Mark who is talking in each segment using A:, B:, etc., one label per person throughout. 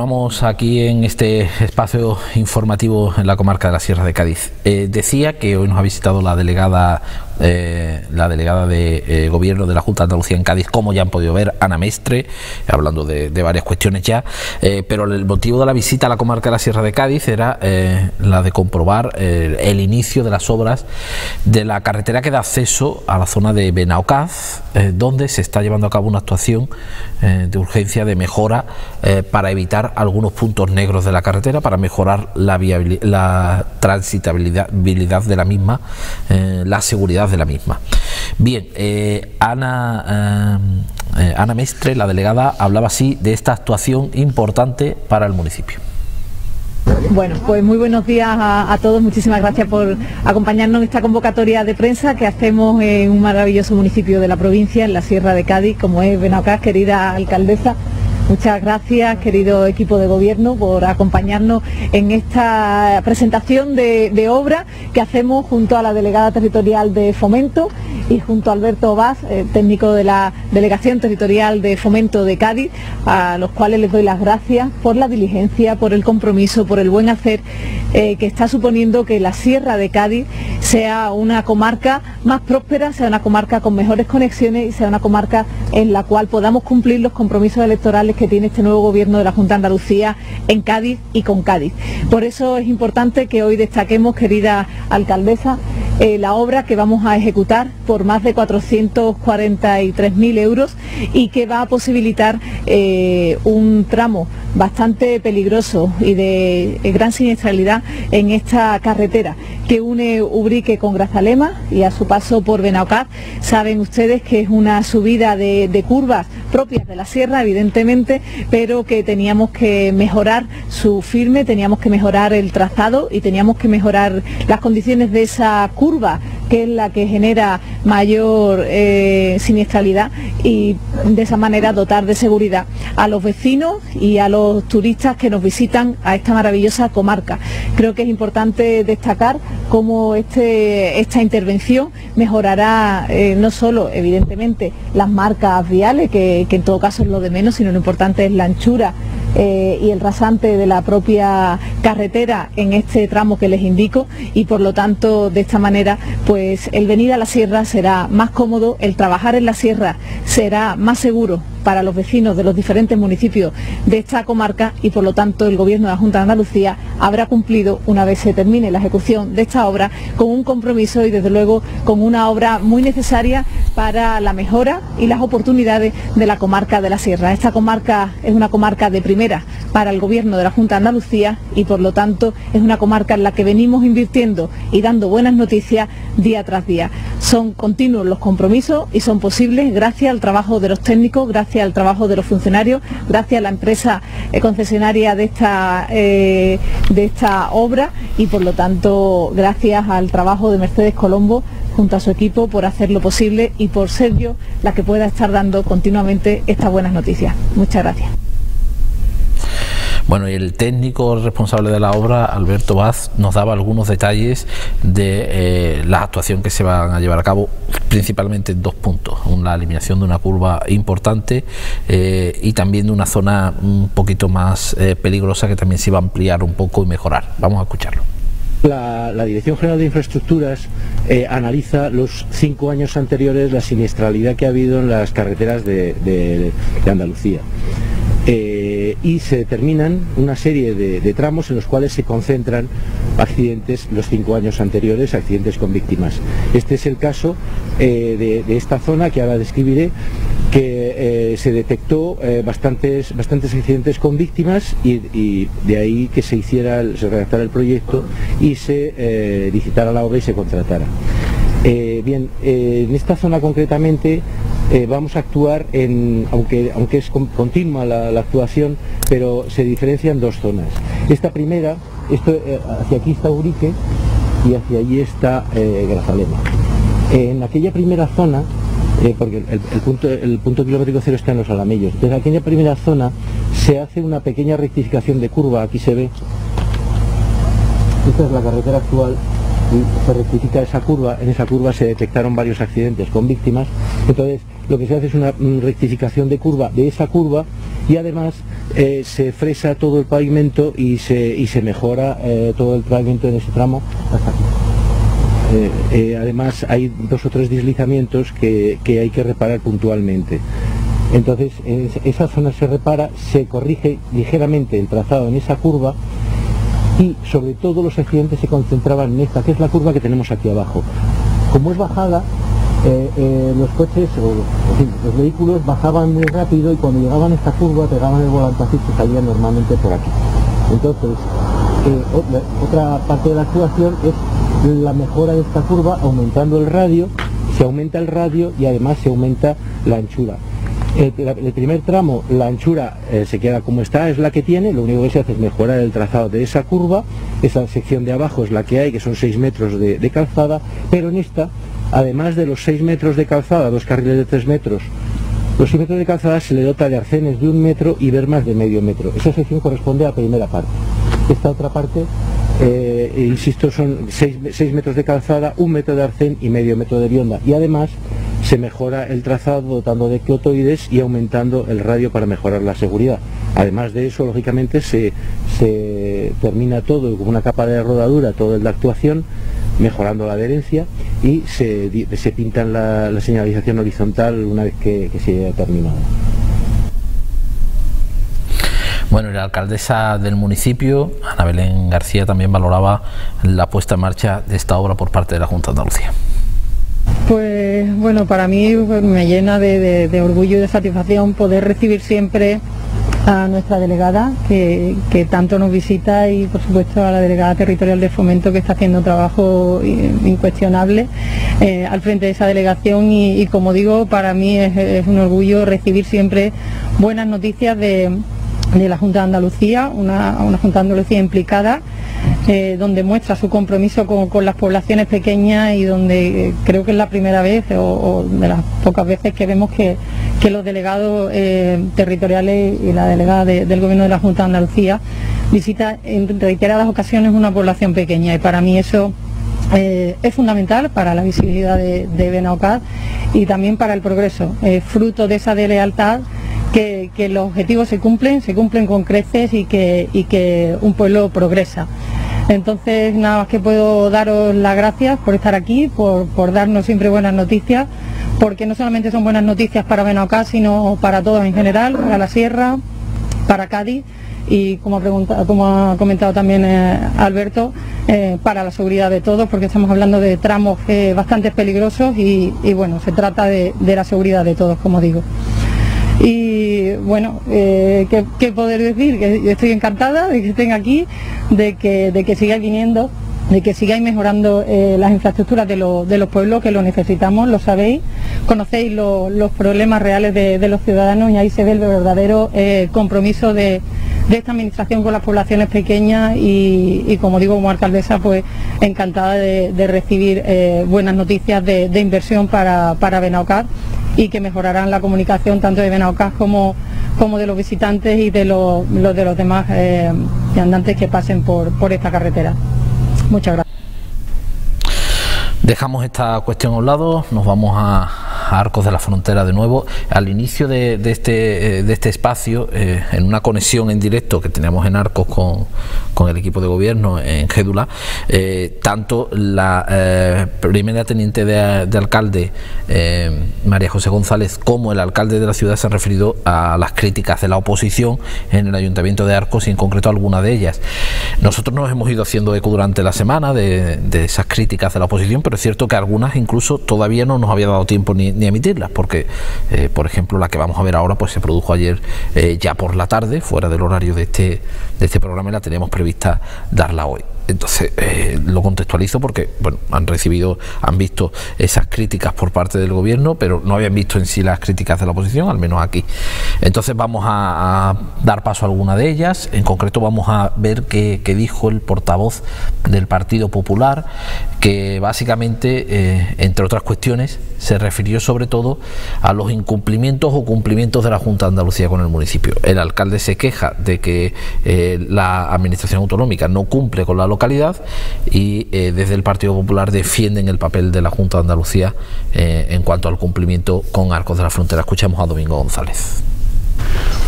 A: continuamos aquí en este espacio informativo en la comarca de la Sierra de Cádiz. Eh, decía que hoy nos ha visitado la delegada eh, la delegada de eh, gobierno de la Junta de Andalucía en Cádiz, como ya han podido ver, Ana Mestre, hablando de, varias cuestiones ya, pero el motivo de la visita a la comarca de la Sierra de Cádiz era la de comprobar el inicio de las obras de la carretera que da acceso a la zona de Benaocaz, donde se está llevando a cabo una actuación de urgencia de mejora para evitar algunos puntos negros de la carretera, para mejorar la, la transitabilidad de la misma, eh, la seguridad de la misma. Bien, eh, Ana, eh, Ana Mestre, la delegada, hablaba así de esta actuación importante para el municipio.
B: Bueno, pues muy buenos días a, todos. Muchísimas gracias por acompañarnos en esta convocatoria de prensa que hacemos en un maravilloso municipio de la provincia, en la Sierra de Cádiz, como es Benaucás, querida alcaldesa. Muchas gracias, querido equipo de gobierno, por acompañarnos en esta presentación de, obra que hacemos junto a la delegada territorial de Fomento y junto a Alberto Vaz, eh, técnico de la Delegación Territorial de Fomento de Cádiz, a los cuales les doy las gracias por la diligencia, por el compromiso, por el buen hacer eh, que está suponiendo que la Sierra de Cádiz sea una comarca más próspera, sea una comarca con mejores conexiones y sea una comarca en la cual podamos cumplir los compromisos electorales que tiene este nuevo gobierno de la Junta de Andalucía en Cádiz y con Cádiz. Por eso es importante que hoy destaquemos, querida alcaldesa, eh, la obra que vamos a ejecutar por más de 443.000 euros y que va a posibilitar eh, un tramo bastante peligroso y de gran siniestralidad en esta carretera que une Ubrique con Grazalema y a su paso por Benaucat. Saben ustedes que es una subida de, de curvas propias de la sierra, evidentemente, pero que teníamos que mejorar su firme, teníamos que mejorar el trazado y teníamos que mejorar las condiciones de esa curva que es la que genera mayor eh, siniestralidad y de esa manera dotar de seguridad a los vecinos y a los turistas que nos visitan a esta maravillosa comarca. Creo que es importante destacar cómo este, esta intervención mejorará eh, no solo, evidentemente, las marcas viales, que, que en todo caso es lo de menos, sino lo importante es la anchura eh, y el rasante de la propia carretera en este tramo que les indico. Y por lo tanto de esta manera pues el venir a la sierra será más cómodo, el trabajar en la sierra será más seguro para los vecinos de los diferentes municipios de esta comarca y por lo tanto el Gobierno de la Junta de Andalucía habrá cumplido, una vez se termine la ejecución de esta obra, con un compromiso y desde luego con una obra muy necesaria para la mejora y las oportunidades de la comarca de la Sierra. Esta comarca es una comarca de primera para el Gobierno de la Junta de Andalucía y por lo tanto es una comarca en la que venimos invirtiendo y dando buenas noticias día tras día. Son continuos los compromisos y son posibles gracias al trabajo de los técnicos, gracias al trabajo de los funcionarios, gracias a la empresa eh, concesionaria de esta, eh, de esta obra y por lo tanto gracias al trabajo de Mercedes Colombo junto a su equipo por hacer lo posible y por ser yo la que pueda estar dando continuamente estas buenas noticias. Muchas gracias.
A: Bueno, y el técnico responsable de la obra, Alberto Vaz, nos daba algunos detalles de eh, la actuación que se van a llevar a cabo, principalmente en dos puntos. La eliminación de una curva importante eh, y también de una zona un poquito más eh, peligrosa que también se iba a ampliar un poco y mejorar. Vamos a escucharlo.
C: La, Dirección General de Infraestructuras analiza los cinco años anteriores la siniestralidad que ha habido en las carreteras de, Andalucía y se determinan una serie de, tramos en los cuales se concentran accidentes los cinco años anteriores, accidentes con víctimas. Este es el caso eh, de, esta zona que ahora describiré, que eh, se detectó eh, bastantes, bastantes accidentes con víctimas y, de ahí que se hiciera, se redactara el proyecto y se licitara la obra y se contratara. bien, en esta zona concretamente eh, vamos a actuar en, aunque, aunque es continua la, actuación, pero se diferencian dos zonas. Esta primera, esto, eh, hacia aquí está Urique y hacia allí está eh, Grazalema. en aquella primera zona, porque el, punto, el kilométrico cero está en los alamellos, en aquella primera zona se hace una pequeña rectificación de curva, aquí se ve, esta es la carretera actual, se rectifica esa curva, en esa curva se detectaron varios accidentes con víctimas, entonces lo que se hace es una rectificación de curva de esa curva y además eh, se fresa todo el pavimento y se, y se mejora eh, todo el pavimento en ese tramo hasta aquí. Eh, además hay dos o tres deslizamientos que, hay que reparar puntualmente. Entonces esa zona se repara, se corrige ligeramente el trazado en esa curva y sobre todo los accidentes se concentraban en esta, que es la curva que tenemos aquí abajo. Como es bajada, eh, eh, los coches o los vehículos bajaban muy rápido y cuando llegaban a esta curva pegaban el volantazo y se salían normalmente por aquí. Entonces, eh, otra parte de la actuación es la mejora de esta curva aumentando el radio, se aumenta el radio y además se aumenta la anchura. El, primer tramo, la anchura se queda como está, es la que tiene, lo único que se hace es mejorar el trazado de esa curva, esa sección de abajo es la que hay, que son 6 metros de calzada, pero en esta además de los 6 metros de calzada, dos carriles de 3 metros, los 6 metros de calzada se le dota de arcenes de un metro y vermas de medio metro. Esa sección corresponde a la primera parte. Esta otra parte, eh, insisto, son 6, metros de calzada, un metro de arcén y medio metro de bionda. Y además se mejora el trazado dotando de clotoides y aumentando el radio para mejorar la seguridad. Además de eso, lógicamente, se, termina todo con una capa de rodadura, todo el de actuación, mejorando la adherencia y se, se pinta la, señalización horizontal una vez que, se haya terminado.
A: Bueno, la alcaldesa del municipio, Ana Belén García, también valoraba la puesta en marcha de esta obra por parte de la Junta de Andalucía.
D: Pues bueno, para mí pues, me llena de orgullo y de satisfacción poder recibir siempre a nuestra delegada que, tanto nos visita y por supuesto a la delegada territorial de fomento que está haciendo un trabajo incuestionable eh, al frente de esa delegación y, como digo para mí es, un orgullo recibir siempre buenas noticias de, la Junta de Andalucía, una, una Junta de Andalucía implicada eh, donde muestra su compromiso con, las poblaciones pequeñas y donde eh, creo que es la primera vez o, de las pocas veces que vemos que, los delegados eh, territoriales y la delegada del Gobierno de la Junta de Andalucía visita en reiteradas ocasiones una población pequeña. Y para mí eso es fundamental para la visibilidad de, de y también para el progreso, fruto de esa de lealtad que, los objetivos se cumplen, se cumplen con creces y que, y que un pueblo progresa. Entonces, nada más que puedo daros las gracias por estar aquí, por, darnos siempre buenas noticias, porque no solamente son buenas noticias para Benaucá, sino para todos en general, para la Sierra, para Cádiz y como ha, como ha comentado también eh, Alberto, eh, para la seguridad de todos, porque estamos hablando de tramos eh, bastante peligrosos y, bueno, se trata de la seguridad de todos, como digo. Y bueno, eh, ¿qué, poder decir? Que estoy encantada de que estén aquí, de que, de sigáis viniendo, de que sigáis mejorando eh, las infraestructuras de, los pueblos, que lo necesitamos, lo sabéis, conocéis los problemas reales de, los ciudadanos y ahí se ve el verdadero eh, compromiso de, esta administración con las poblaciones pequeñas y, como digo como alcaldesa pues encantada de, recibir buenas noticias de, inversión para, para Benaucar y que mejorarán la comunicación tanto de Benaucas como, como de los visitantes y de los, de los demás eh, andantes que pasen por, por esta carretera. Muchas gracias.
A: Dejamos esta cuestión a un lado, nos vamos a, Arcos de la Frontera de nuevo. Al inicio de, este, eh, de este espacio, eh, en una conexión en directo que teníamos en Arcos con, el equipo de gobierno en Gédula, eh, tanto la primera teniente de, de alcalde, María José González, como el alcalde de la ciudad se han referido a las críticas de la oposición en el ayuntamiento de Arcos y en concreto alguna de ellas. Nosotros nos hemos ido haciendo eco durante la semana de, de esas críticas de la oposición, pero es cierto que algunas incluso todavía no nos había dado tiempo ni, ni emitirlas, porque, eh, por ejemplo, la que vamos a ver ahora, pues se produjo ayer eh, ya por la tarde, fuera del horario de este, de este programa, y la teníamos prevista darla hoy. Entonces, eh, lo contextualizo porque, bueno, han recibido, han visto esas críticas por parte del gobierno, pero no habían visto en sí las críticas de la oposición, al menos aquí. Entonces, vamos a, dar paso a alguna de ellas. En concreto, vamos a ver qué, dijo el portavoz del Partido Popular, que básicamente, eh, entre otras cuestiones, se refirió sobre todo a los incumplimientos o cumplimientos de la Junta de Andalucía con el municipio. El alcalde se queja de que eh, la Administración Autonómica no cumple con la localidad y eh, desde el Partido Popular defienden el papel de la Junta de Andalucía eh, en cuanto al cumplimiento con Arcos de la Frontera. Escuchemos a Domingo González.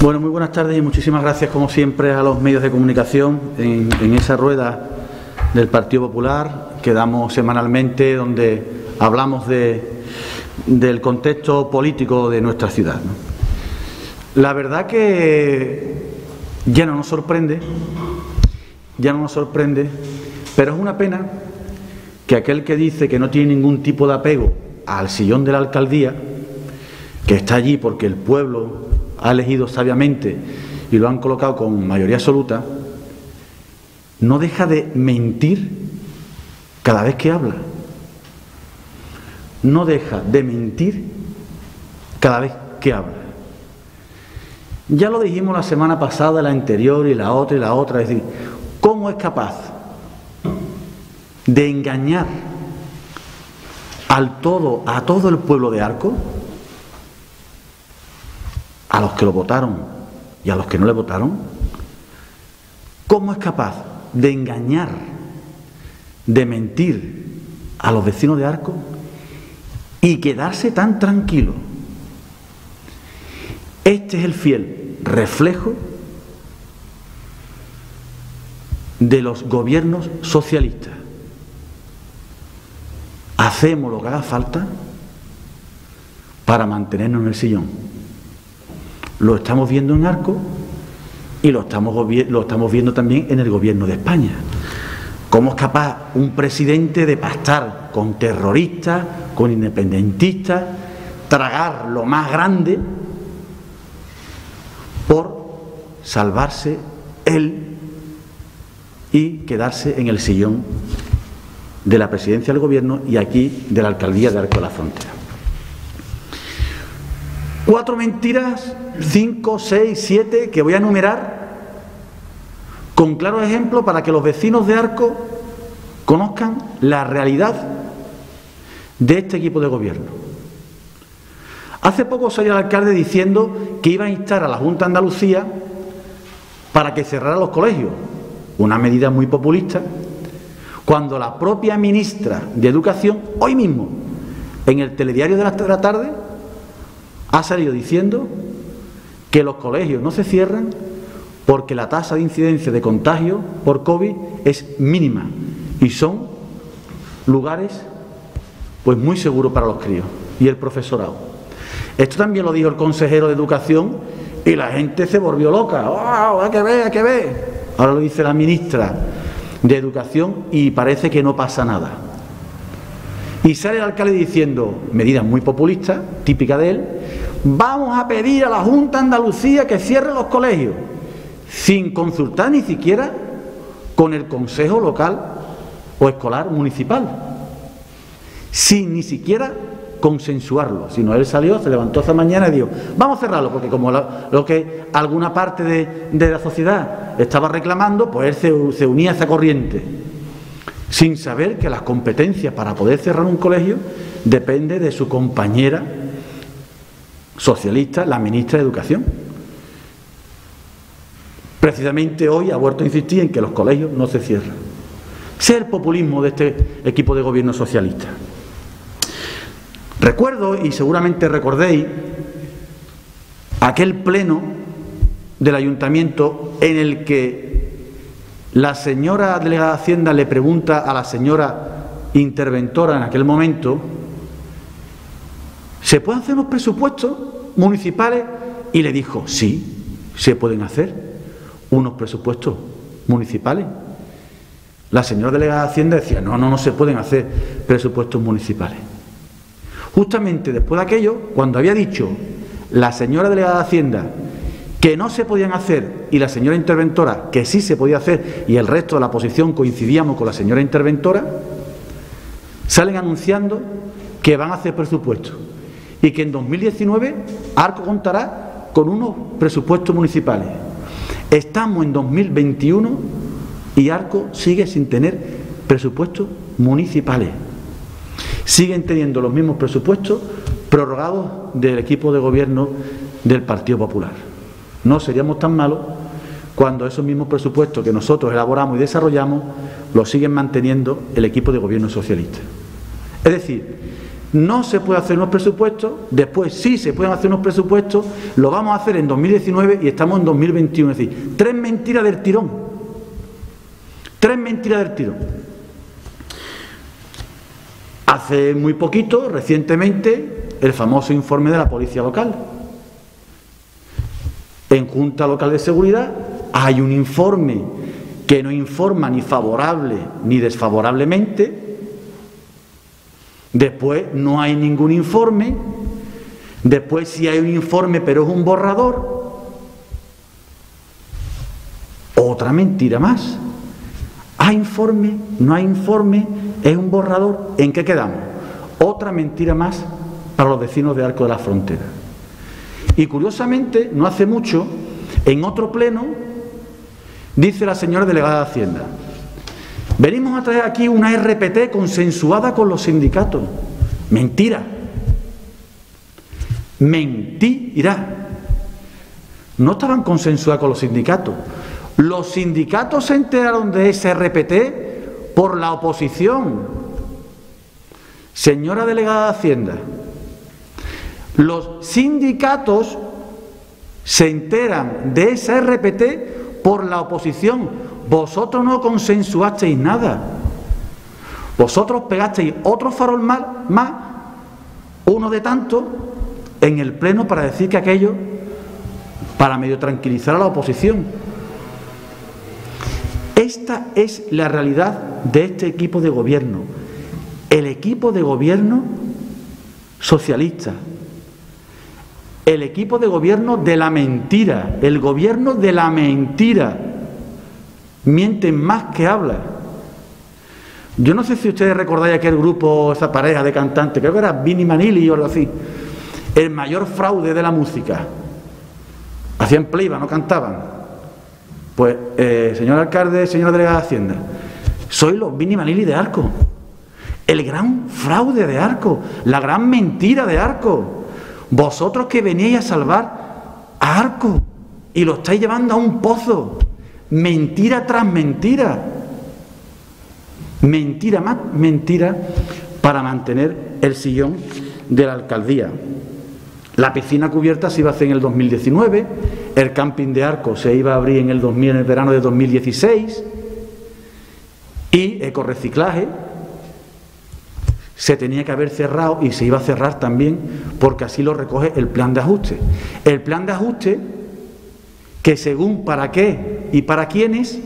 E: Bueno, muy buenas tardes y muchísimas gracias, como siempre, a los medios de comunicación en, esa rueda del Partido Popular que damos semanalmente, donde hablamos del contexto político de nuestra ciudad. La verdad que ya no nos sorprende, ya no nos sorprende, pero es una pena que aquel que dice que no tiene ningún tipo de apego al sillón de la alcaldía, que está allí porque el pueblo ha elegido sabiamente y lo han colocado con mayoría absoluta, no deja de mentir cada vez que habla. No deja de mentir cada vez que habla. Ya lo dijimos la semana pasada, la anterior y la otra y la otra, es decir, ¿cómo es capaz de engañar al todo, a todo el pueblo de Arco? a los que lo votaron y a los que no le votaron? ¿Cómo es capaz de engañar, de mentir a los vecinos de Arco y quedarse tan tranquilo? Este es el fiel reflejo de los gobiernos socialistas. Hacemos lo que haga falta para mantenernos en el sillón. Lo estamos viendo en Arco y lo estamos, viendo también en el gobierno de España. ¿Cómo es capaz un presidente de pastar con terroristas, con independentistas, tragar lo más grande por salvarse él y quedarse en el sillón de la presidencia del gobierno y aquí de la alcaldía de Arco de la Frontera? Cuatro mentiras, cinco, seis, siete, que voy a enumerar con claro ejemplo para que los vecinos de Arco conozcan la realidad de este equipo de gobierno. Hace poco salió el alcalde diciendo que iba a instar a la Junta de Andalucía para que cerrara los colegios, una medida muy populista, cuando la propia ministra de Educación, hoy mismo, en el telediario de la tarde, ha salido diciendo que los colegios no se cierran porque la tasa de incidencia de contagio por COVID es mínima y son lugares pues muy seguros para los críos y el profesorado. Esto también lo dijo el consejero de Educación y la gente se volvió loca. ¡Oh, hay que ver, hay que ver! Ahora lo dice la ministra de Educación y parece que no pasa nada. Y sale el alcalde diciendo medidas muy populistas, típicas de él, vamos a pedir a la Junta de Andalucía que cierre los colegios, sin consultar ni siquiera con el Consejo Local o Escolar Municipal, sin ni siquiera consensuarlo, sino él salió, se levantó esta mañana y dijo, vamos a cerrarlo, porque como lo, que alguna parte de, la sociedad estaba reclamando, pues él se unía a esa corriente sin saber que las competencias para poder cerrar un colegio depende de su compañera socialista, la ministra de Educación. Precisamente hoy ha vuelto a insistir en que los colegios no se cierran. Ser populismo de este equipo de gobierno socialista. Recuerdo, y seguramente recordéis, aquel pleno del ayuntamiento en el que la señora delegada de Hacienda le pregunta a la señora interventora en aquel momento, ¿se pueden hacer unos presupuestos municipales? Y le dijo, sí, se pueden hacer unos presupuestos municipales. La señora delegada de Hacienda decía, no, no, no se pueden hacer presupuestos municipales. Justamente después de aquello, cuando había dicho la señora delegada de Hacienda que no se podían hacer y la señora interventora que sí se podía hacer y el resto de la oposición coincidíamos con la señora interventora, salen anunciando que van a hacer presupuestos y que en 2019 Arco contará con unos presupuestos municipales. Estamos en 2021 y Arco sigue sin tener presupuestos municipales. Siguen teniendo los mismos presupuestos prorrogados del equipo de gobierno del Partido Popular. No seríamos tan malos cuando esos mismos presupuestos que nosotros elaboramos y desarrollamos los siguen manteniendo el equipo de gobierno socialista. Es decir, no se puede hacer unos presupuestos, después sí se pueden hacer unos presupuestos, lo vamos a hacer en 2019 y estamos en 2021. Es decir, tres mentiras del tirón. Tres mentiras del tirón. Hace muy poquito, recientemente, el famoso informe de la policía local. En Junta Local de Seguridad hay un informe que no informa ni favorable ni desfavorablemente Después no hay ningún informe. Después sí hay un informe, pero es un borrador. Otra mentira más. ¿Hay informe? ¿No hay informe? ¿Es un borrador? ¿En qué quedamos? Otra mentira más para los vecinos de Arco de la Frontera. Y curiosamente, no hace mucho, en otro pleno, dice la señora delegada de Hacienda, Venimos a traer aquí una RPT consensuada con los sindicatos. Mentira. Mentira. No estaban consensuadas con los sindicatos. Los sindicatos se enteraron de ese RPT por la oposición. Señora delegada de Hacienda, los sindicatos se enteran de ese RPT por la oposición, vosotros no consensuasteis nada. Vosotros pegasteis otro farol más, más, uno de tanto, en el Pleno para decir que aquello, para medio tranquilizar a la oposición. Esta es la realidad de este equipo de gobierno. El equipo de gobierno socialista. El equipo de gobierno de la mentira. El gobierno de la mentira mienten más que hablan. Yo no sé si ustedes recordáis aquel grupo, esa pareja de cantantes, creo que era Vinnie Manili o algo así, el mayor fraude de la música. Hacían pleiba, no cantaban. Pues, eh, señor alcalde, señora delegada de Hacienda, soy los Vinnie Manili de Arco. El gran fraude de Arco, la gran mentira de Arco. Vosotros que veníais a salvar a Arco y lo estáis llevando a un pozo mentira tras mentira, mentira más mentira para mantener el sillón de la alcaldía. La piscina cubierta se iba a hacer en el 2019, el camping de Arco se iba a abrir en el, 2000, en el verano de 2016 y ecoreciclaje se tenía que haber cerrado y se iba a cerrar también porque así lo recoge el plan de ajuste. El plan de ajuste que según para qué y para quiénes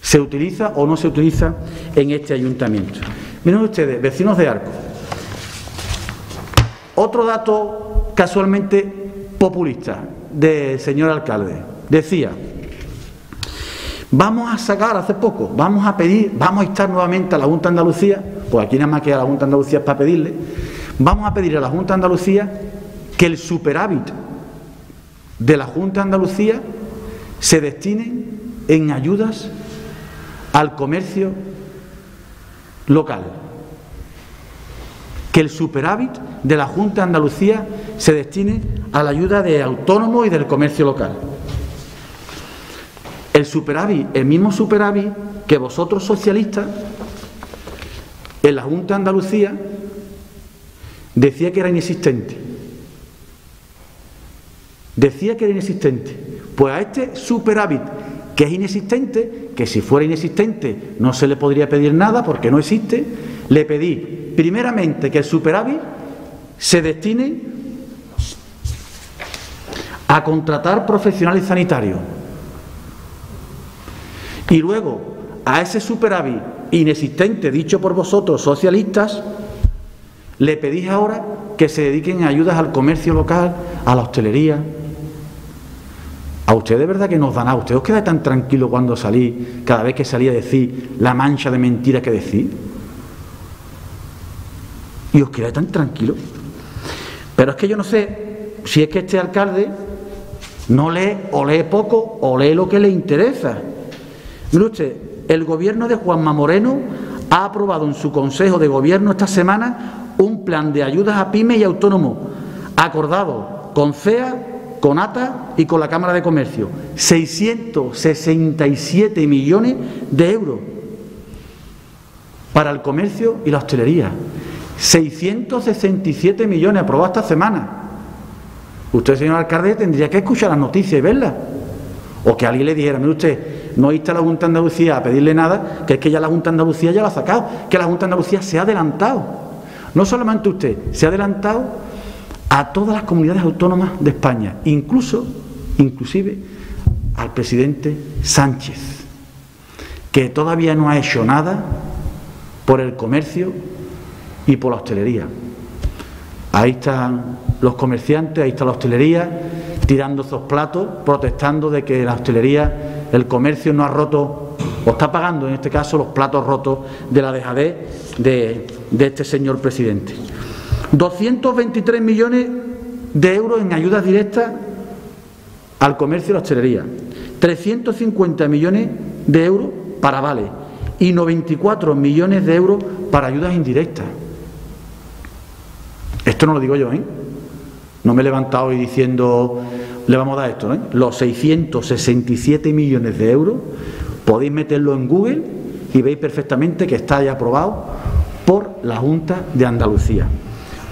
E: se utiliza o no se utiliza en este ayuntamiento. Miren ustedes, vecinos de Arco. Otro dato casualmente populista del señor alcalde. Decía, vamos a sacar hace poco, vamos a pedir, vamos a estar nuevamente a la Junta de Andalucía, pues aquí nada más que a la Junta Andalucía para pedirle, vamos a pedir a la Junta Andalucía que el superávit de la Junta Andalucía se destinen en ayudas al comercio local. Que el superávit de la Junta de Andalucía se destine a la ayuda de autónomos y del comercio local. El superávit, el mismo superávit que vosotros socialistas en la Junta de Andalucía decía que era inexistente decía que era inexistente. Pues a este superávit que es inexistente, que si fuera inexistente no se le podría pedir nada porque no existe, le pedí primeramente que el superávit se destine a contratar profesionales sanitarios. Y luego a ese superávit inexistente dicho por vosotros socialistas, le pedís ahora que se dediquen a ayudas al comercio local, a la hostelería, ¿A usted de verdad que nos dan a usted? ¿Os queda tan tranquilo cuando salí, cada vez que salí a decir la mancha de mentira que decís? ¿Y os queda tan tranquilo? Pero es que yo no sé si es que este alcalde no lee o lee poco o lee lo que le interesa. Mire usted, el gobierno de Juanma Moreno ha aprobado en su Consejo de Gobierno esta semana un plan de ayudas a pymes y autónomos acordado con CEA con ATA y con la Cámara de Comercio. 667 millones de euros para el comercio y la hostelería. 667 millones aprobados esta semana. Usted, señor alcalde, tendría que escuchar las noticias y verlas. O que alguien le dijera, mire usted, no está la Junta de Andalucía a pedirle nada, que es que ya la Junta de Andalucía ya lo ha sacado, que la Junta de Andalucía se ha adelantado. No solamente usted, se ha adelantado a todas las comunidades autónomas de España, incluso, inclusive al presidente Sánchez, que todavía no ha hecho nada por el comercio y por la hostelería. Ahí están los comerciantes, ahí está la hostelería, tirando esos platos, protestando de que la hostelería, el comercio no ha roto, o está pagando en este caso los platos rotos de la dejadez de, este señor presidente. 223 millones de euros en ayudas directas al comercio y la hostelería, 350 millones de euros para vales y 94 millones de euros para ayudas indirectas. Esto no lo digo yo, ¿eh? No me he levantado hoy diciendo, le vamos a dar esto, ¿eh? Los 667 millones de euros, podéis meterlo en Google y veis perfectamente que está ya aprobado por la Junta de Andalucía.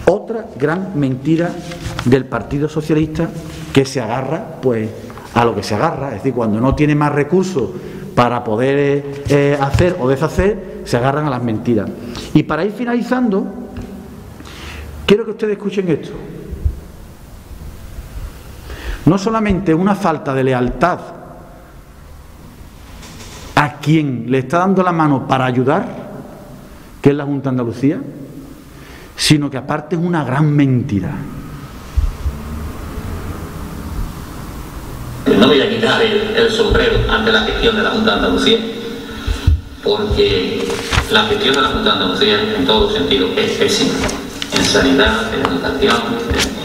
E: Otra gran mentira del Partido Socialista que se agarra, pues, a lo que se agarra, es decir, cuando no tiene más recursos para poder eh, hacer o deshacer, se agarran a las mentiras. Y para ir finalizando, quiero que ustedes escuchen esto. No solamente una falta de lealtad a quien le está dando la mano para ayudar, que es la Junta de Andalucía, sino que aparte es una gran mentira.
F: No voy a quitar el, sombrero ante la gestión de la Junta de Andalucía, porque la gestión de la Junta de Andalucía en todos los sentidos es pésima, en sanidad, en educación,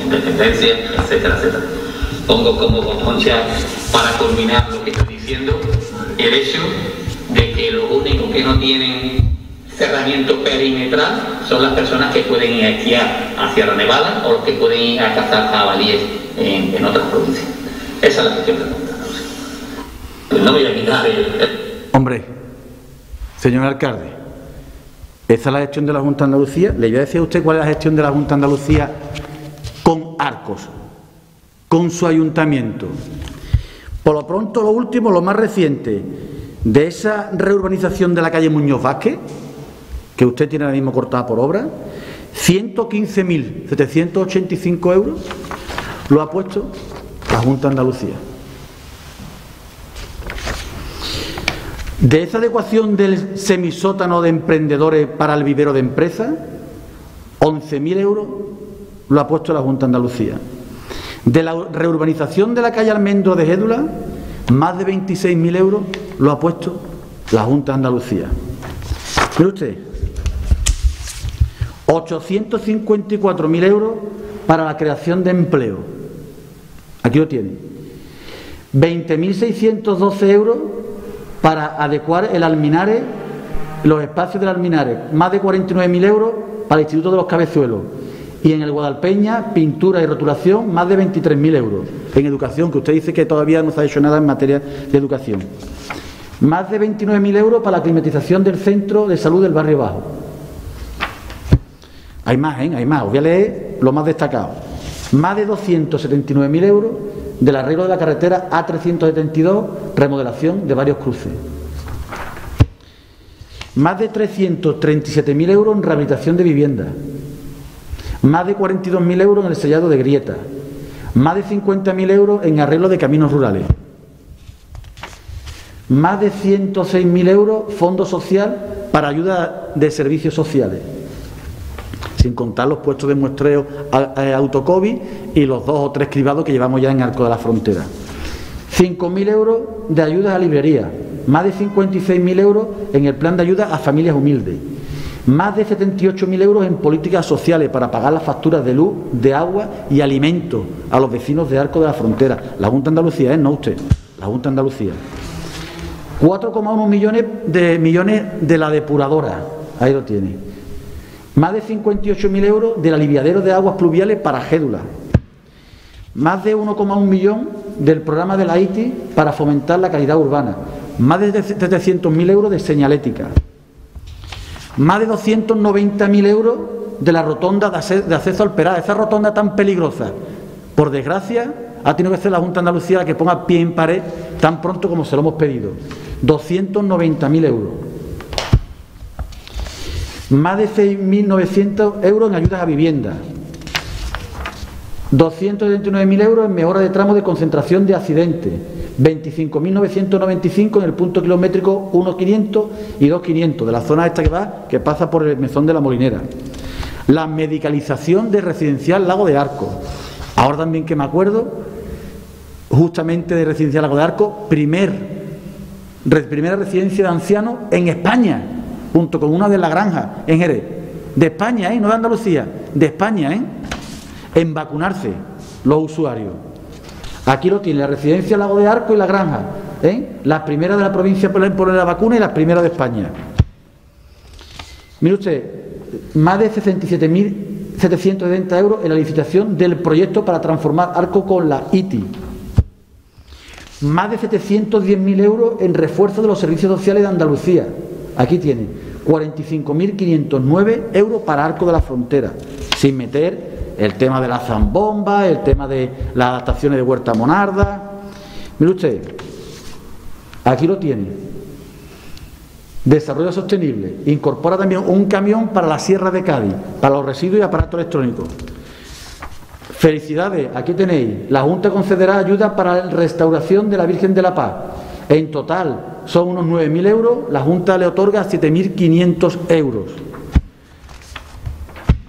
F: en dependencia, etcétera, etcétera. Pongo como concha para culminar lo que estoy diciendo el hecho de que los únicos que no tienen cerramiento perimetral son las personas que pueden ir a esquiar hacia la Nevada o los que pueden ir a cazar jabalíes en, en otras provincias. Esa es la de la Junta No voy a quitar el...
E: Hombre, señor alcalde, esa es la gestión de la Junta de Andalucía. Le voy a decir a usted cuál es la gestión de la Junta de Andalucía con Arcos, con su ayuntamiento. Por lo pronto, lo último, lo más reciente, de esa reurbanización de la calle Muñoz Vázquez, que usted tiene ahora mismo cortada por obra, 115.785 euros lo ha puesto la Junta de Andalucía. De esa adecuación del semisótano de emprendedores para el vivero de empresas, 11.000 euros lo ha puesto la Junta de Andalucía. De la reurbanización de la calle Almendro de Gédula, más de 26.000 euros lo ha puesto la Junta de Andalucía. Mire usted, 854.000 euros para la creación de empleo. Aquí lo tiene. 20.612 euros para adecuar el Alminares, los espacios del Alminares. Más de 49.000 euros para el Instituto de los Cabezuelos. Y en el Guadalpeña, pintura y rotulación, más de 23.000 euros. En educación, que usted dice que todavía no se ha hecho nada en materia de educación. Más de 29.000 euros para la climatización del centro de salud del barrio Bajo. Hay más, ¿eh? Hay más. Os voy a leer lo más destacado. Más de 279.000 euros del arreglo de la carretera A372, remodelación de varios cruces. Más de 337.000 euros en rehabilitación de viviendas. Más de 42.000 euros en el sellado de grietas. Más de 50.000 euros en arreglo de caminos rurales. Más de 106.000 euros fondo social para ayuda de servicios sociales sin contar los puestos de muestreo autocovid y los dos o tres cribados que llevamos ya en Arco de la Frontera. 5.000 euros de ayudas a librería, más de 56.000 euros en el plan de ayuda a familias humildes, más de 78.000 euros en políticas sociales para pagar las facturas de luz, de agua y alimentos a los vecinos de Arco de la Frontera. La Junta de Andalucía, ¿eh? No usted, la Junta de Andalucía. 4,1 millones de millones de la depuradora, ahí lo tiene. Más de 58.000 euros del aliviadero de aguas pluviales para Gédula. Más de 1,1 millón del programa de la ITI para fomentar la calidad urbana. Más de 700.000 euros de señalética. Más de 290.000 euros de la rotonda de acceso al Peral, esa rotonda tan peligrosa. Por desgracia, ha tenido que ser la Junta de Andalucía la que ponga pie en pared tan pronto como se lo hemos pedido. 290.000 euros. Más de 6.900 euros en ayudas a vivienda. 229.000 euros en mejora de tramos de concentración de accidentes. 25.995 en el punto kilométrico 1.500 y 2.500 de la zona esta que va, que pasa por el mesón de la Molinera. La medicalización de residencial Lago de Arco. Ahora también que me acuerdo, justamente de residencial Lago de Arco, primer, primera residencia de ancianos en España, junto con una de la granja en Jerez. De España, ¿eh? no de Andalucía, de España, ¿eh? En vacunarse los usuarios. Aquí lo tiene, la residencia Lago de Arco y la granja. ¿eh? Las primeras de la provincia por la vacuna y las primeras de España. Mire usted, más de 67.770 euros en la licitación del proyecto para transformar Arco con la ITI. Más de 710.000 euros en refuerzo de los servicios sociales de Andalucía. Aquí tiene 45.509 euros para Arco de la Frontera, sin meter el tema de la zambomba, el tema de las adaptaciones de Huerta Monarda. Mire usted, aquí lo tiene. Desarrollo sostenible. Incorpora también un camión para la Sierra de Cádiz, para los residuos y aparatos electrónicos. Felicidades, aquí tenéis. La Junta concederá ayuda para la restauración de la Virgen de la Paz. En total son unos 9.000 euros, la Junta le otorga 7.500 euros.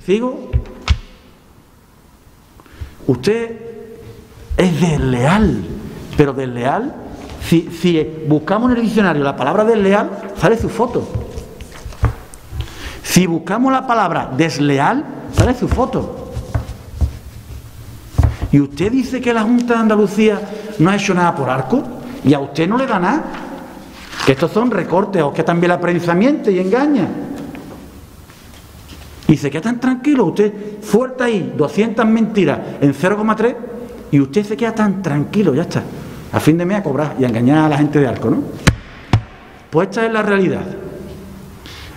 E: ¿Sigo? Usted es desleal, pero desleal, si, buscamos en el diccionario la palabra desleal, sale su foto. Si buscamos la palabra desleal, sale su foto. Y usted dice que la Junta de Andalucía no ha hecho nada por arco y a usted no le da nada. Que estos son recortes o que también la prensa miente y engaña. Y se queda tan tranquilo, usted fuerte ahí, 200 mentiras en 0,3 y usted se queda tan tranquilo, ya está. A fin de mes a cobrar y a engañar a la gente de arco, ¿no? Pues esta es la realidad.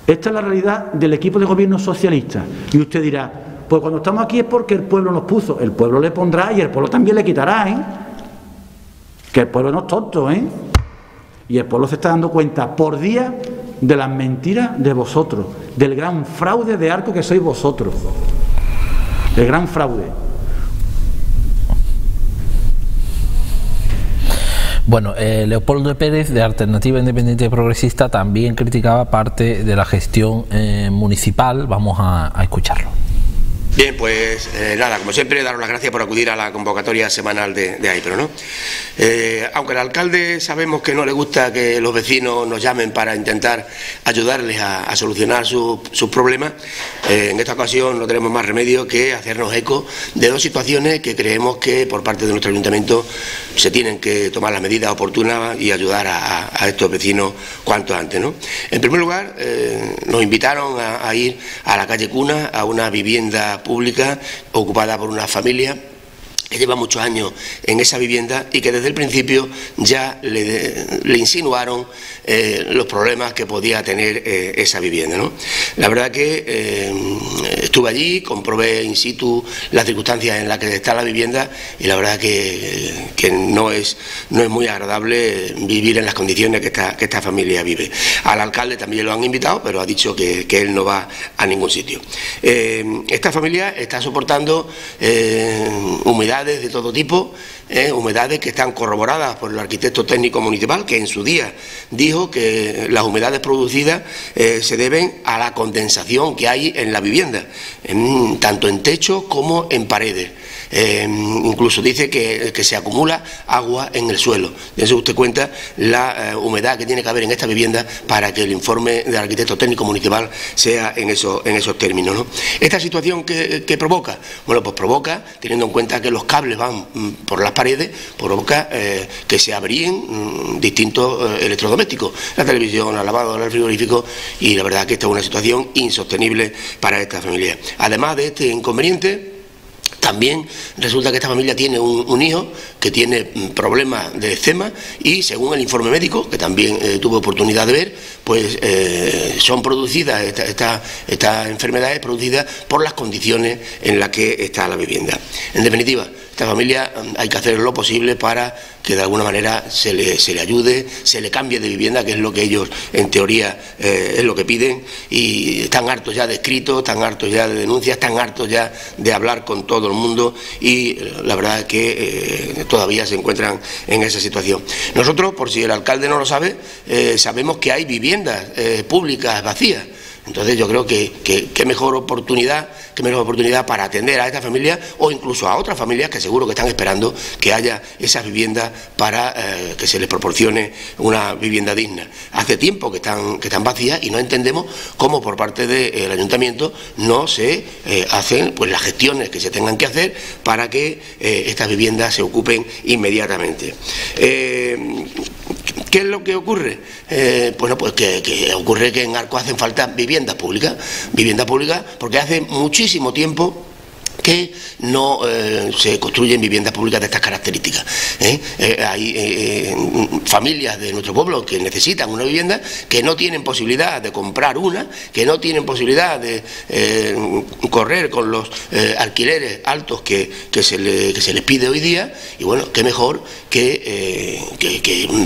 E: Esta es la realidad del equipo de gobierno socialista. Y usted dirá, pues cuando estamos aquí es porque el pueblo nos puso. El pueblo le pondrá y el pueblo también le quitará, ¿eh? Que el pueblo no es tonto, ¿eh? Y el pueblo se está dando cuenta por día de las mentiras de vosotros, del gran fraude de arco que sois vosotros. El gran fraude.
A: Bueno, eh, Leopoldo Pérez, de Alternativa Independiente Progresista, también criticaba parte de la gestión eh, municipal. Vamos a escucharlo.
G: Bien, pues eh, nada, como siempre, daros las gracias por acudir a la convocatoria semanal de, de ¿no? Eh, aunque el alcalde sabemos que no le gusta que los vecinos nos llamen para intentar ayudarles a, solucionar sus problemas, eh, en esta ocasión no tenemos más remedio que hacernos eco de dos situaciones que creemos que por parte de nuestro ayuntamiento se tienen que tomar las medidas oportunas y ayudar a, estos vecinos cuanto antes. ¿no? En primer lugar, nos invitaron a ir a la calle Cuna, a una vivienda pública ocupada por una familia que lleva muchos años en esa vivienda y que desde el principio ya le, insinuaron eh, los problemas que podía tener eh, esa vivienda. La verdad que eh, estuve allí, comprobé in situ las circunstancias en las que está la vivienda y la verdad que, no, es, no es muy agradable vivir en las condiciones que esta, que esta familia vive. Al alcalde también lo han invitado, pero ha dicho que, que él no va a ningún sitio. esta familia está soportando humedad de todo tipo, ¿eh? humedades que están corroboradas por el arquitecto técnico municipal, que en su día dijo que las humedades producidas eh, se deben a la condensación que hay en la vivienda, tanto en techo como en paredes. Em, incluso dice que, se acumula agua en el suelo. eso usted cuenta la eh, humedad que tiene que haber en esta vivienda para que el informe del arquitecto técnico municipal sea en, eso, en esos términos. Esta situación que, provoca, bueno, pues provoca, teniendo en cuenta que los cables van mm, por las paredes, provoca eh, que se abríen mm, distintos eh, electrodomésticos, la televisión, la lavadora, el frigorífico, y la verdad que esta es una situación insostenible para esta familia. Además de este inconveniente, también resulta que esta familia tiene un, hijo que tiene mm, problemas de eczema y según el informe médico, que también eh, tuve oportunidad de ver, pues eh, son producidas estas enfermedades producidas por las condiciones en las que está la vivienda. En definitiva, esta familia mm, hay que hacer lo posible para que de alguna manera se le, se le ayude, se le cambie de vivienda, que es lo que ellos en teoría eh, es lo que piden, y están hartos ya de escritos, están hartos ya de denuncias, están hartos ya de hablar con todo el mundo y eh, la verdad es que eh, todavía se encuentran en esa situación. Nosotros, por si el alcalde no lo sabe, sabemos que hay viviendas públicas vacías. Entonces yo creo que qué mejor oportunidad, mejor oportunidad para atender a esta familia o incluso a otras familias que seguro que están esperando que haya esas viviendas para eh, que se les proporcione una vivienda digna. Hace tiempo que están, que están vacías y no entendemos cómo por parte del ayuntamiento no se eh, hacen pues las gestiones que se tengan que hacer para que eh, estas viviendas se ocupen inmediatamente. ¿Qué es lo que ocurre? Eh, bueno, pues que, ocurre que en Arco hacen falta viviendas públicas, viviendas públicas porque hace muchísimo tiempo que no eh, se construyen viviendas públicas de estas características. ¿eh? Eh, hay familias de nuestro pueblo que necesitan una vivienda, que no tienen posibilidad de comprar una, que no tienen posibilidad de correr con los alquileres altos que, se les pide hoy día, y bueno, qué mejor que,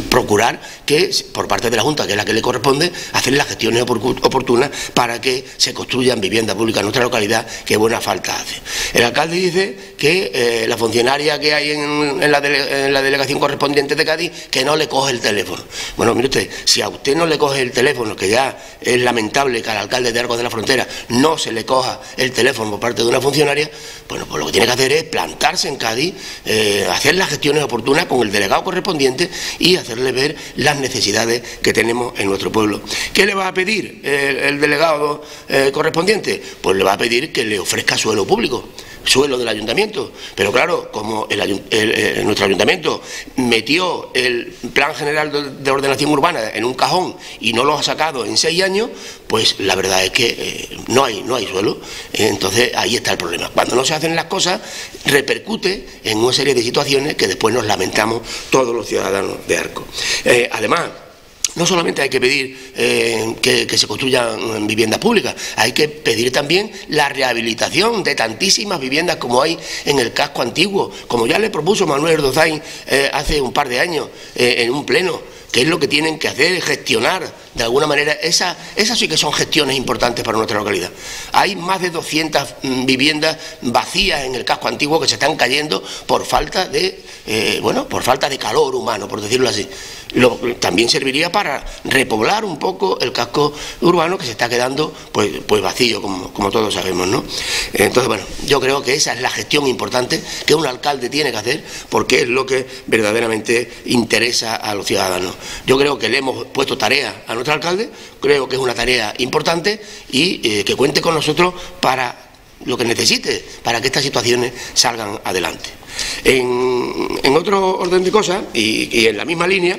G: procurar que por parte de la Junta, que es la que le corresponde, hacer las gestiones oportunas para que se construyan viviendas públicas en nuestra localidad, que buena falta hace. El alcalde dice que eh, la funcionaria que hay en, la delegación correspondiente de Cádiz que no le coge el teléfono. Bueno, mire usted, si a usted no le coge el teléfono, que ya es lamentable que al alcalde de Arcos de la Frontera no se le coja el teléfono por parte de una funcionaria, bueno, pues lo que tiene que hacer es plantarse en Cádiz, eh, hacer las gestiones oportunas con el delegado correspondiente y hacerle ver las necesidades que tenemos en nuestro pueblo. ¿Qué le va a pedir el, delegado eh, correspondiente? Pues le va a pedir que le ofrezca suelo público suelo del ayuntamiento. Pero claro, como el, nuestro ayuntamiento metió el Plan General de, Ordenación Urbana en un cajón y no lo ha sacado en seis años, pues la verdad es que eh, no, hay, no hay suelo. Entonces ahí está el problema. Cuando no se hacen las cosas, repercute en una serie de situaciones que después nos lamentamos todos los ciudadanos de Arco. Eh, además, no solamente hay que pedir eh, que, se construyan viviendas públicas, hay que pedir también la rehabilitación de tantísimas viviendas como hay en el casco antiguo, como ya le propuso Manuel Erdozain eh, hace un par de años eh, en un pleno, que es lo que tienen que hacer, gestionar de alguna manera, esas sí que son gestiones importantes para nuestra localidad. Hay más de 200 mm, viviendas vacías en el casco antiguo que se están cayendo por falta de, bueno, por falta de calor humano, por decirlo así también serviría para repoblar un poco el casco urbano que se está quedando pues, pues vacío, como, como todos sabemos. ¿no? Entonces, bueno, yo creo que esa es la gestión importante que un alcalde tiene que hacer porque es lo que verdaderamente interesa a los ciudadanos. Yo creo que le hemos puesto tarea a nuestro alcalde, creo que es una tarea importante y eh, que cuente con nosotros para lo que necesite para que estas situaciones salgan adelante. En, otro orden de cosas, y en la misma línea,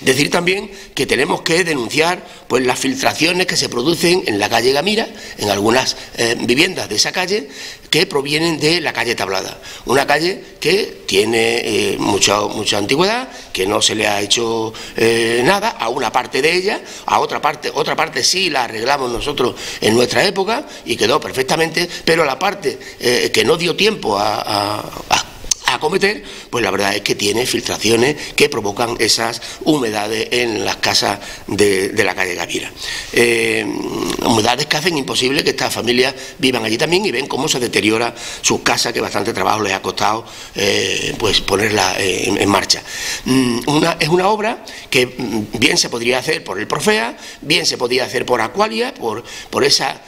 G: Decir también que tenemos que denunciar pues, las filtraciones que se producen en la calle Gamira, en algunas eh, viviendas de esa calle, que provienen de la calle Tablada. Una calle que tiene eh, mucha, mucha antigüedad, que no se le ha hecho eh, nada a una parte de ella, a otra parte, otra parte sí la arreglamos nosotros en nuestra época y quedó perfectamente, pero la parte que no dio tiempo a acometer, pues la verdad es que tiene filtraciones que provocan esas humedades en las casas de, la calle Gavira. Eh, humedades que hacen imposible que estas familias vivan allí también y ven cómo se deteriora sus casas, que bastante trabajo les ha costado eh, pues ponerla eh, en, marcha. Mm, es una obra que mm, bien se podría hacer por el Profea, bien se podría hacer por Aqualia, por, por esa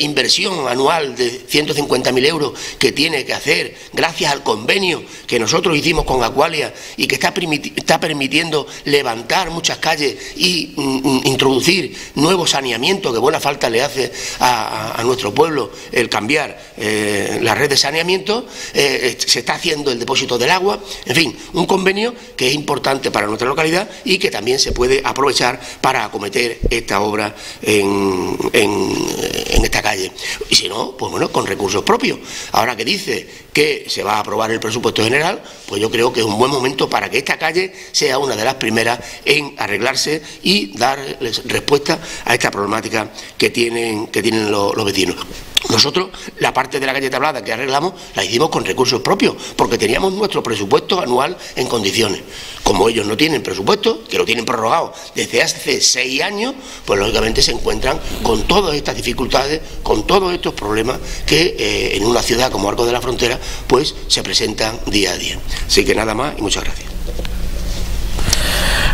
G: inversión anual de 150.000 euros que tiene que hacer gracias al convenio que nosotros hicimos con Aqualia y que está, está permitiendo levantar muchas calles y mm, mm, introducir nuevo saneamiento que buena falta le hace a, nuestro pueblo el cambiar eh, la red de saneamiento, eh, se está haciendo el depósito del agua, en fin, un convenio que es importante para nuestra localidad y que también se puede aprovechar para acometer esta obra en, en, esta calle. Y si no, pues bueno, con recursos propios. Ahora que dice que se va a aprobar el presupuesto general, pues yo creo que es un buen momento para que esta calle sea una de las primeras en arreglarse y darles respuesta a esta problemática que tienen, que tienen los, vecinos. Nosotros, la parte de la calle tablada que arreglamos, la hicimos con recursos propios, porque teníamos nuestro presupuesto anual en condiciones. Como ellos no tienen presupuesto, que lo tienen prorrogado desde hace seis años, pues lógicamente se encuentran con todas estas dificultades, con todos estos problemas que eh, en una ciudad como Arco de la Frontera, pues se presentan día a día. Así que nada más y muchas gracias.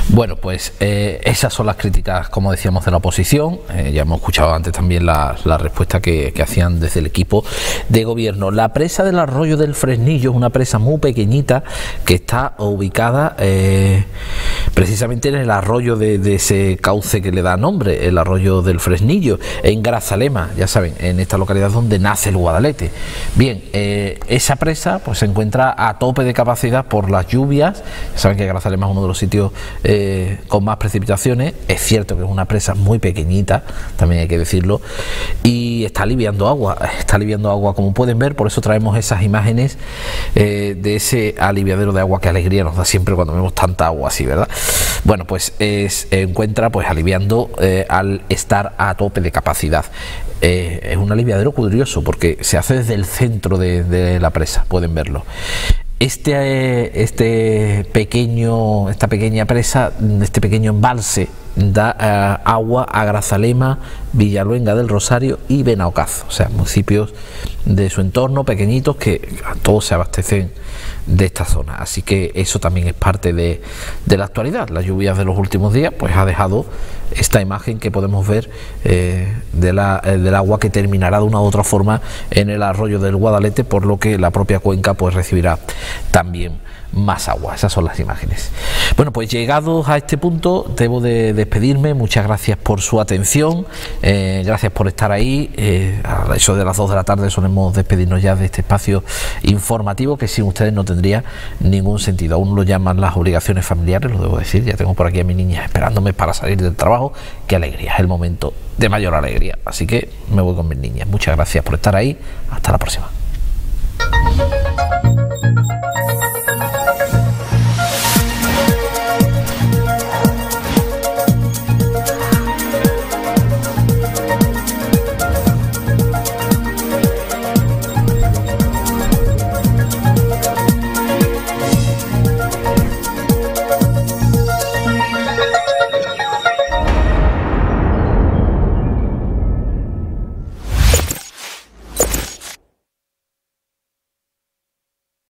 A: Bueno, pues eh, esas son las críticas, como decíamos, de la oposición. Eh, ya hemos escuchado antes también la, respuesta que, hacían desde el equipo de gobierno. La presa del arroyo del Fresnillo es una presa muy pequeñita que está ubicada eh, precisamente en el arroyo de, ese cauce que le da nombre, el arroyo del Fresnillo, en Grazalema, ya saben, en esta localidad donde nace el Guadalete. Bien, esa presa pues se encuentra a tope de capacidad por las lluvias. Saben que Grazalema es uno de los sitios eh, con más precipitaciones. Es cierto que es una presa muy pequeñita, también hay que decirlo, y está aliviando agua, está aliviando agua como pueden ver, por eso traemos esas imágenes eh, de ese aliviadero de agua que alegría nos da siempre cuando vemos tanta agua así, ¿verdad? Bueno, pues es, encuentra pues aliviando eh, al estar a tope de capacidad. es un aliviadero curioso porque se hace desde el centro de la presa, pueden verlo este, este pequeño, esta pequeña presa, este pequeño embalse da eh, agua a Grazalema, Villaluenga del Rosario y Benaocaz, o sea, municipios de su entorno pequeñitos que todos se abastecen de esta zona. Así que eso también es parte de, la actualidad. Las lluvias de los últimos días pues ha dejado esta imagen que podemos ver eh, de la, eh, del agua que terminará de una u otra forma en el arroyo del Guadalete, por lo que la propia cuenca pues recibirá también más agua. Esas son las imágenes. Bueno, pues llegados a este punto, debo de despedirme. Muchas gracias por su atención. Eh, gracias por estar ahí. Eh, a eso de las 2 de la tarde solemos despedirnos ya de este espacio informativo que sin ustedes no tendría ningún sentido. Aún lo llaman las obligaciones familiares, lo debo decir. Ya tengo por aquí a mi niña esperándome para salir del trabajo. Qué alegría, es el momento de mayor alegría. Así que me voy con mis niñas. Muchas gracias por estar ahí. Hasta la próxima.